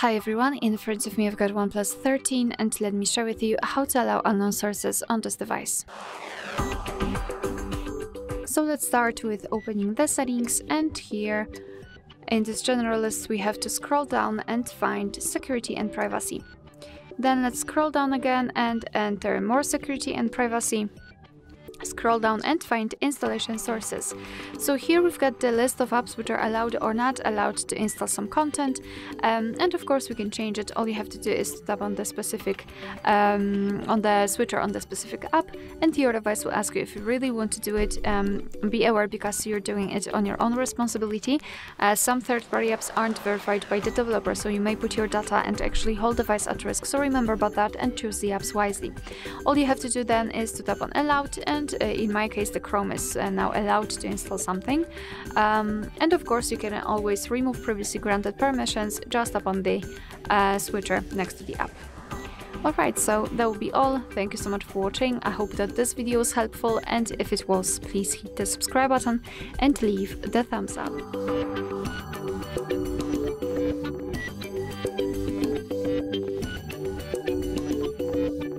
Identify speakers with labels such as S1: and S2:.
S1: Hi everyone, in front of me I've got OnePlus 13 and let me share with you how to allow unknown sources on this device. So let's start with opening the settings and here in this general list we have to scroll down and find security and privacy. Then let's scroll down again and enter more security and privacy scroll down and find installation sources. So here we've got the list of apps which are allowed or not allowed to install some content um, and of course we can change it. All you have to do is tap on the specific um, on the switcher on the specific app and your device will ask you if you really want to do it. Um, be aware because you're doing it on your own responsibility. Uh, some third-party apps aren't verified by the developer so you may put your data and actually whole device at risk. So remember about that and choose the apps wisely. All you have to do then is to tap on allowed and uh, in my case the Chrome is uh, now allowed to install something. Um, and of course you can always remove previously granted permissions just upon the uh, switcher next to the app. Alright, so that will be all. Thank you so much for watching. I hope that this video was helpful and if it was, please hit the subscribe button and leave the thumbs up.